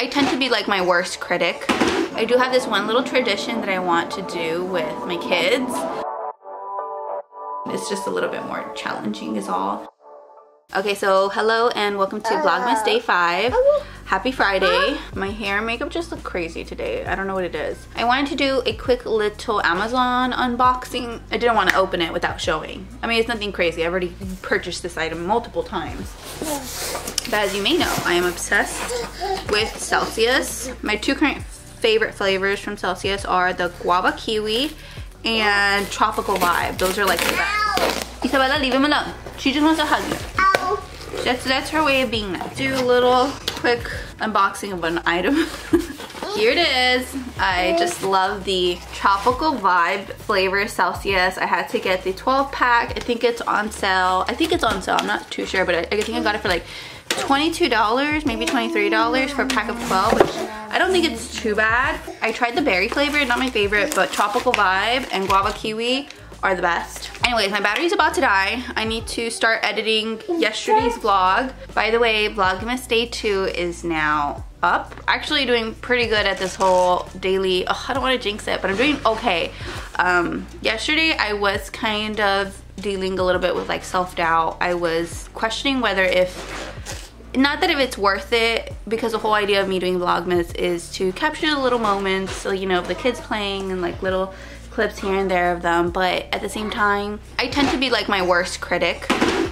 I tend to be like my worst critic. I do have this one little tradition that I want to do with my kids. It's just a little bit more challenging is all. Okay, so hello and welcome to Vlogmas Day 5. Happy Friday. My hair and makeup just look crazy today. I don't know what it is. I wanted to do a quick little Amazon unboxing. I didn't want to open it without showing. I mean, it's nothing crazy. I've already purchased this item multiple times. But as you may know, I am obsessed with Celsius. My two current favorite flavors from Celsius are the guava kiwi and tropical vibe. Those are like the best. Isabella, leave him alone. She just wants to hug you. That's, that's her way of being nice. Do a little quick unboxing of an item. Here it is. I just love the tropical vibe flavor Celsius. I had to get the 12 pack. I think it's on sale. I think it's on sale. I'm not too sure, but I, I think I got it for like $22, maybe $23 for a pack of 12, which I don't think it's too bad. I tried the berry flavor, not my favorite, but tropical vibe and guava kiwi are the best. Anyways, my battery's about to die. I need to start editing yesterday's vlog. By the way, Vlogmas Day 2 is now up. Actually doing pretty good at this whole daily, oh, I don't want to jinx it, but I'm doing okay. Um, yesterday I was kind of dealing a little bit with like self-doubt. I was questioning whether if not that if it's worth it because the whole idea of me doing vlogmas is to capture the little moments so you know the kids playing and like little clips here and there of them but at the same time I tend to be like my worst critic.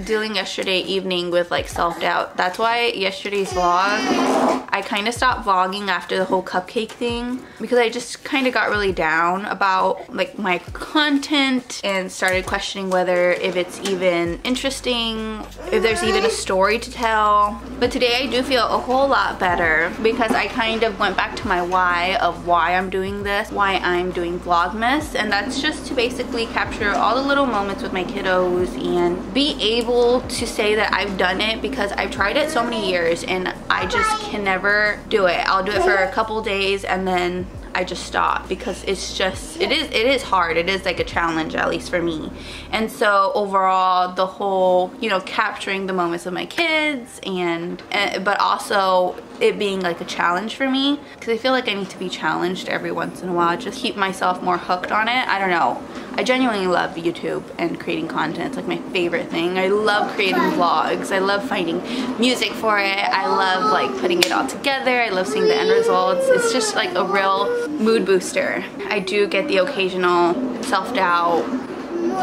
Dealing yesterday evening with like self-doubt. That's why yesterday's vlog I kind of stopped vlogging after the whole cupcake thing because I just kind of got really down about like my content and started questioning whether if it's even interesting if there's even a story to tell. But today I do feel a whole lot better because I kind of went back to my why of why I'm doing this why I'm doing vlogmas and that's just to basically capture all the little moments with my kiddos and be able to say that I've done it because I've tried it so many years and I just can never do it. I'll do it for a couple days and then I just stop because it's just it is it is hard. It is like a challenge at least for me. And so overall the whole you know capturing the moments of my kids and, and eh, but also it being like a challenge for me. Because I feel like I need to be challenged every once in a while just keep myself more hooked on it. I don't know I genuinely love YouTube and creating content. It's like my favorite thing. I love creating vlogs. I love finding music for it. I love like putting it all together. I love seeing the end results. It's just like a real mood booster. I do get the occasional self-doubt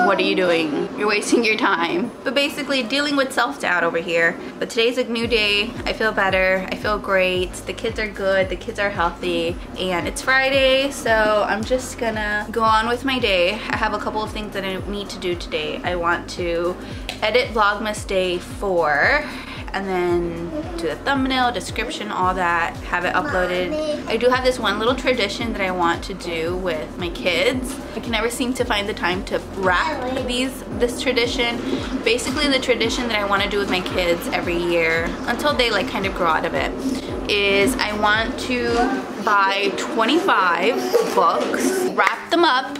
what are you doing? You're wasting your time. But basically dealing with self-doubt over here. But today's a new day. I feel better. I feel great. The kids are good. The kids are healthy. And it's Friday, so I'm just gonna go on with my day. I have a couple of things that I need to do today. I want to edit Vlogmas Day 4 and then do the thumbnail, description, all that, have it uploaded. I do have this one little tradition that I want to do with my kids. I can never seem to find the time to wrap these this tradition. Basically the tradition that I want to do with my kids every year until they like kind of grow out of it is I want to buy 25 books, wrap them up,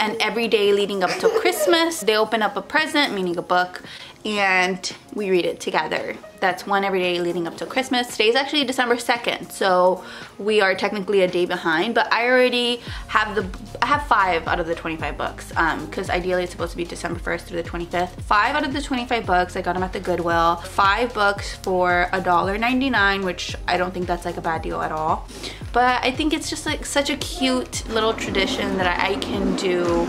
and every day leading up to Christmas, they open up a present, meaning a book, and we read it together. That's one every day leading up to Christmas. Today's actually December 2nd, so we are technically a day behind, but I already have the, I have five out of the 25 books, because um, ideally it's supposed to be December 1st through the 25th. Five out of the 25 books, I got them at the Goodwill. Five books for $1.99, which I don't think that's like a bad deal at all. But I think it's just like such a cute little tradition that I can do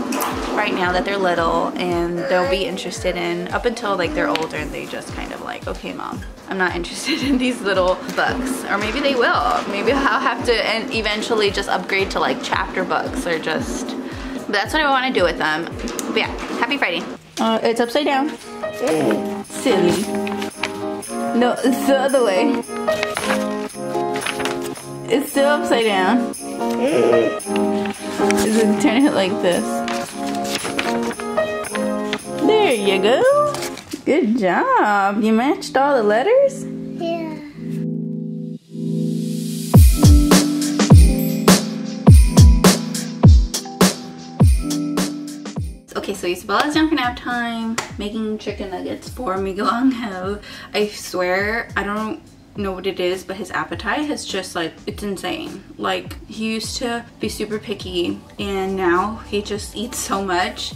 right now that they're little and they'll be interested in up until like they're older and they just kind of like, okay mom, I'm not interested in these little books. Or maybe they will. Maybe I'll have to and eventually just upgrade to like chapter books or just, but that's what I want to do with them. But yeah, happy Friday. Uh, it's upside down. Silly. No, it's the other way. It's still upside down. Is it turn it like this. There you go. Good job. You matched all the letters? Yeah. Okay, so Isabella's down for nap time, making chicken nuggets for Miguel Angel. I swear, I don't know what it is, but his appetite has just like, it's insane. Like he used to be super picky and now he just eats so much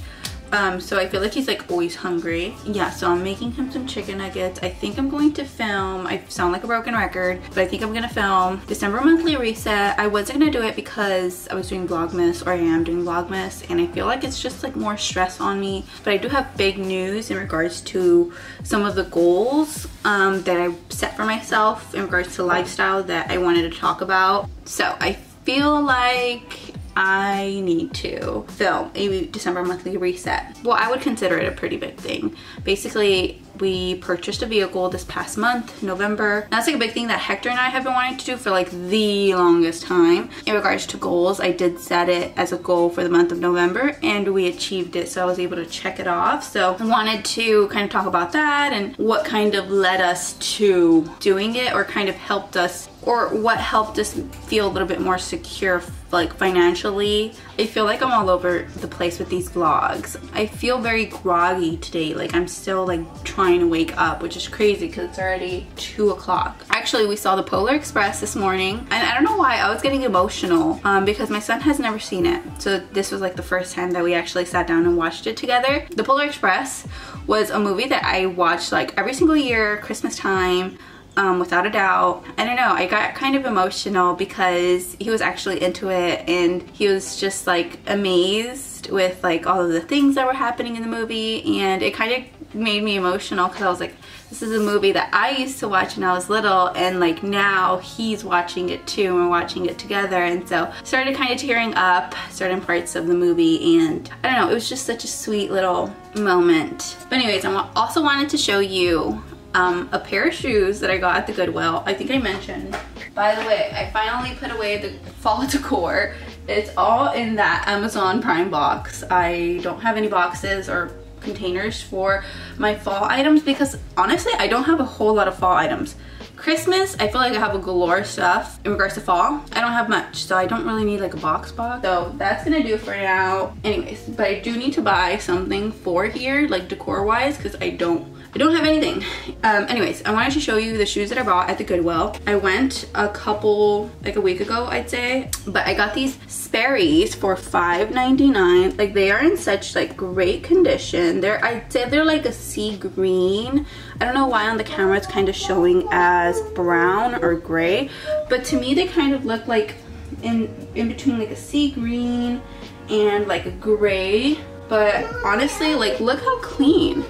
um, so I feel like he's like always hungry. Yeah, so I'm making him some chicken nuggets. I think I'm going to film, I sound like a broken record, but I think I'm gonna film December monthly reset. I wasn't gonna do it because I was doing Vlogmas or I am doing Vlogmas and I feel like it's just like more stress on me. But I do have big news in regards to some of the goals um, that I set for myself in regards to lifestyle that I wanted to talk about. So I feel like I need to film a December monthly reset. Well, I would consider it a pretty big thing. Basically, we purchased a vehicle this past month, November. That's like a big thing that Hector and I have been wanting to do for like the longest time. In regards to goals, I did set it as a goal for the month of November and we achieved it. So I was able to check it off. So I wanted to kind of talk about that and what kind of led us to doing it or kind of helped us or what helped us feel a little bit more secure like financially. I feel like I'm all over the place with these vlogs. I feel very groggy today. Like I'm still like trying to wake up, which is crazy because it's already two o'clock. Actually, we saw the Polar Express this morning and I don't know why I was getting emotional um, because my son has never seen it. So this was like the first time that we actually sat down and watched it together. The Polar Express was a movie that I watched like every single year, Christmas time um, without a doubt. I don't know, I got kind of emotional because he was actually into it and he was just like amazed with like all of the things that were happening in the movie and it kind of made me emotional because I was like, this is a movie that I used to watch when I was little and like now he's watching it too and we're watching it together and so started kind of tearing up certain parts of the movie and I don't know, it was just such a sweet little moment. But anyways, I also wanted to show you um, a pair of shoes that I got at the Goodwill. I think I mentioned. By the way, I finally put away the fall decor. It's all in that Amazon Prime box. I don't have any boxes or containers for my fall items because honestly, I don't have a whole lot of fall items. Christmas, I feel like I have a galore stuff in regards to fall. I don't have much, so I don't really need like a box box. So that's gonna do for now. Anyways, but I do need to buy something for here, like decor wise, because I don't I don't have anything. Um, anyways, I wanted to show you the shoes that I bought at the Goodwill. I went a couple, like a week ago, I'd say, but I got these Sperry's for $5.99. Like they are in such like great condition. They're, I'd say they're like a sea green. I don't know why on the camera it's kind of showing as brown or gray, but to me they kind of look like in, in between like a sea green and like a gray. But honestly, like look how clean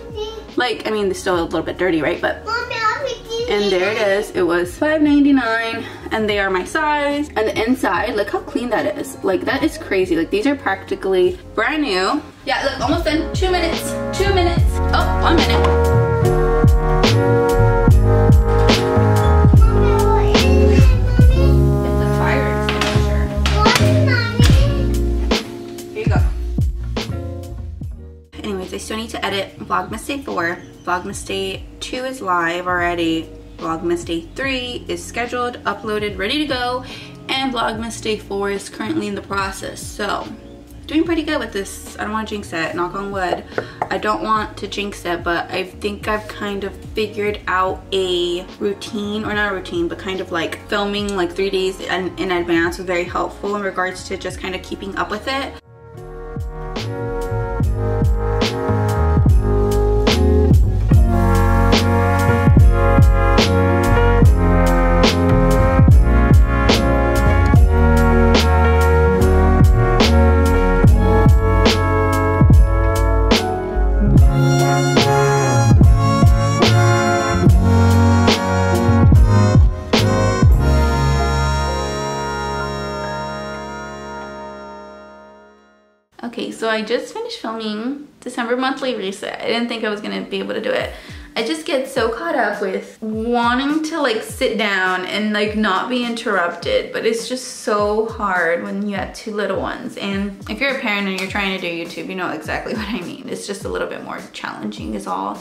like, I mean, it's still a little bit dirty, right? But and there it is. It was $5.99 and they are my size. And the inside, look how clean that is. Like that is crazy. Like these are practically brand new. Yeah, look, almost done. Two minutes, two minutes. Oh, one minute. I still need to edit Vlogmas Day 4. Vlogmas Day 2 is live already. Vlogmas Day 3 is scheduled, uploaded, ready to go. And Vlogmas Day 4 is currently in the process. So, doing pretty good with this. I don't want to jinx it, knock on wood. I don't want to jinx it, but I think I've kind of figured out a routine, or not a routine, but kind of like filming like three days in, in advance was very helpful in regards to just kind of keeping up with it. So I just finished filming December monthly reset. I didn't think I was gonna be able to do it. I just get so caught up with wanting to like sit down and like not be interrupted, but it's just so hard when you have two little ones. And if you're a parent and you're trying to do YouTube, you know exactly what I mean. It's just a little bit more challenging is all.